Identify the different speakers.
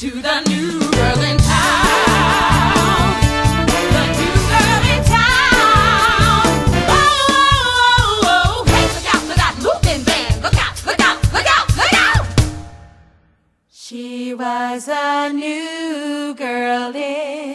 Speaker 1: to the new girl in town. The new girl in town. Oh, oh, oh, oh! hey, look out for that moving van. Look out, look out, look out, look out. She was a new girl in